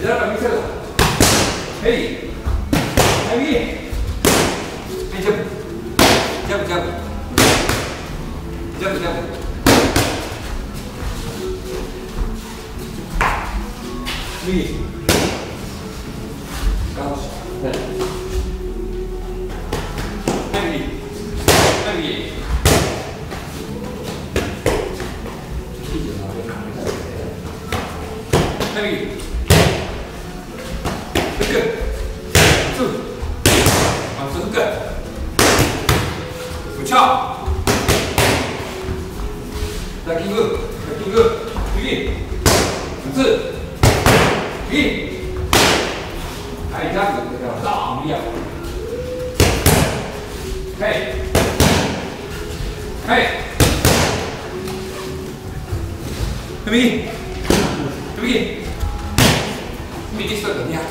Ya, kami sela. Hei. Hei. Pinjam. Jap, jap. Jap, jap. Ni. Kaos. Hei. Hei. Hei. Hei. Hei. チャーダッキングダッキング次打つ次はいジャンプダンはいはい踏み切り踏み切りストレート2発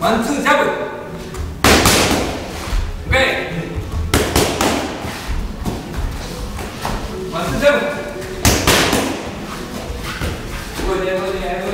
완투 잡을 오케이 네. 완투 잡을 뭐냐 뭐냐